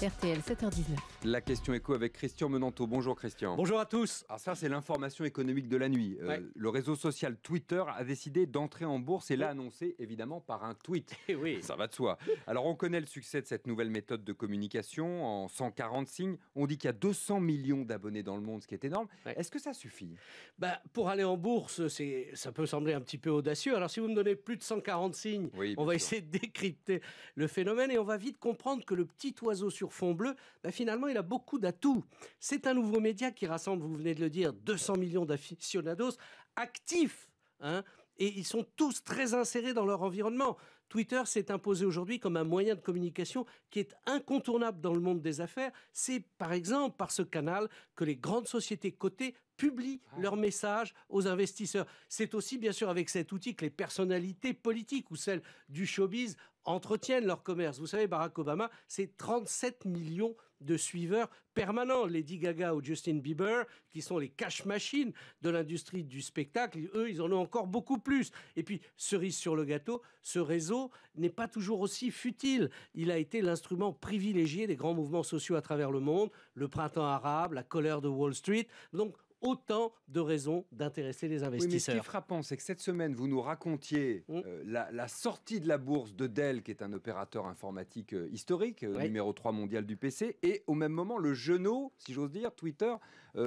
RTL 7h19. La question écho avec Christian Menanto. Bonjour Christian. Bonjour à tous. Alors ça c'est l'information économique de la nuit. Euh, Ouais. le réseau social Twitter a décidé d'entrer en bourse et l'a annoncé évidemment par un tweet. Eh oui. Ça va de soi. Alors on connaît le succès de cette nouvelle méthode de communication en 140 signes. On dit qu'il y a 200 millions d'abonnés dans le monde, ce qui est énorme. Ouais. Est-ce que ça suffit? Bah, pour aller en bourse, c'est, ça peut sembler un petit peu audacieux. Alors, si vous me donnez plus de 140 signes, Oui, on va sûr. essayer de décrypter le phénomène et on va vite comprendre que le petit oiseau sur fond bleu, bah, finalement, il a beaucoup d'atouts. C'est un nouveau média qui rassemble, vous venez de le dire, 200 millions d'aficionados actifs. hein, et ils sont tous très insérés dans leur environnement. Twitter s'est imposé aujourd'hui comme un moyen de communication qui est incontournable dans le monde des affaires. C'est par exemple par ce canal que les grandes sociétés cotées publient leurs messages aux investisseurs. C'est aussi bien sûr avec cet outil que les personnalités politiques ou celles du showbiz entretiennent leur commerce. Vous savez, Barack Obama, c'est 37 millions de suiveurs permanents. Lady Gaga ou Justin Bieber, qui sont les cash machines de l'industrie du spectacle, eux, ils en ont encore beaucoup plus. Et puis, cerise sur le gâteau, ce réseau n'est pas toujours aussi futile. Il a été l'instrument privilégié des grands mouvements sociaux à travers le monde, le printemps arabe, la colère de Wall Street. Donc, autant de raisons d'intéresser les Oui, mais ce qui est investisseurs. frappant, c'est que cette semaine, vous nous racontiez Mm. euh, la, la sortie de la bourse de Dell, qui est un opérateur informatique euh, historique, euh, numéro 3 mondial du PC, et au même moment, le genou, si j'ose dire, Twitter,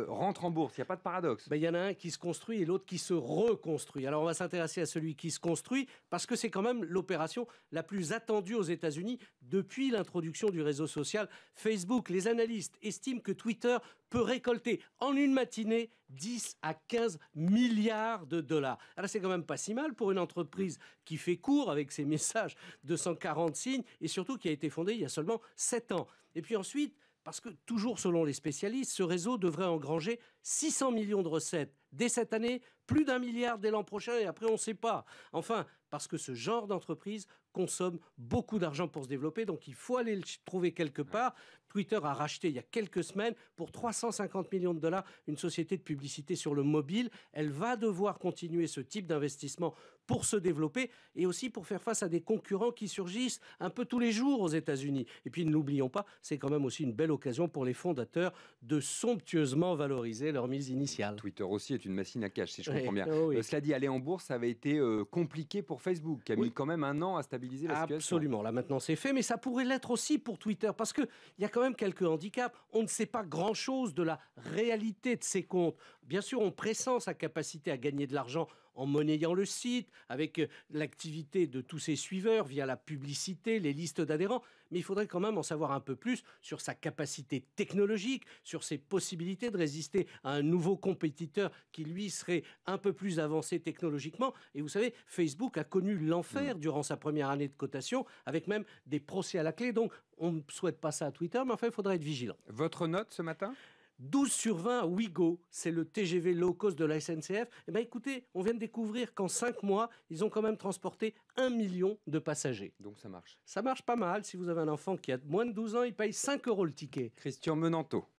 rentre en bourse. Il n'y a pas de paradoxe. Ben, Il y en a un qui se construit et l'autre qui se reconstruit. Alors on va s'intéresser à celui qui se construit parce que c'est quand même l'opération la plus attendue aux États-Unis depuis l'introduction du réseau social Facebook. Les analystes estiment que Twitter peut récolter en une matinée 10 à 15 milliards de dollars. Alors c'est quand même pas si mal pour une entreprise qui fait court avec ses messages de 140 signes et surtout qui a été fondée il y a seulement 7 ans. Et puis ensuite, parce que toujours selon les spécialistes, ce réseau devrait engranger 600 millions de recettes dès cette année, plus d'un milliard dès l'an prochain et après on ne sait pas. Enfin, parce que ce genre d'entreprise consomme beaucoup d'argent pour se développer, donc il faut aller le trouver quelque part. Twitter a racheté il y a quelques semaines pour 350 millions de dollars une société de publicité sur le mobile. Elle va devoir continuer ce type d'investissement pour se développer et aussi pour faire face à des concurrents qui surgissent un peu tous les jours aux États-Unis. Et puis ne l'oublions pas, c'est quand même aussi une belle occasion pour les fondateurs de somptueusement valoriser leur mise initiale. Twitter aussi est une machine à cash, si je comprends bien. oh oui. Euh, cela dit, aller en bourse, ça avait été euh, compliqué pour Facebook, qui a Oui. mis quand même un an à stabiliser la situation. Absolument. Là maintenant c'est fait, mais ça pourrait l'être aussi pour Twitter parce que il y a quand même quelques handicaps. On ne sait pas grand-chose de la réalité de ces comptes. Bien sûr, on pressent sa capacité à gagner de l'argent en monnayant le site, avec euh, l'activité de tous ses suiveurs via la publicité, les listes d'adhérents, mais il faudrait quand même en savoir un peu plus sur sa capacité technologique, sur ses possibilités de résister à un nouveau compétiteur qui lui serait un peu plus avancé technologiquement. Et vous savez, Facebook a connu l'enfer durant sa première année de cotation, avec même des procès à la clé. Donc, on ne souhaite pas ça à Twitter, mais enfin, il faudra être vigilant. Votre note ce matin? 12 sur 20 à Ouigo, c'est le TGV low cost de la SNCF. Eh bien, écoutez, on vient de découvrir qu'en 5 mois, ils ont quand même transporté 1 million de passagers. Donc ça marche. Ça marche pas mal. Si vous avez un enfant qui a moins de 12 ans, il paye 5 euros le ticket. Christian Menanto.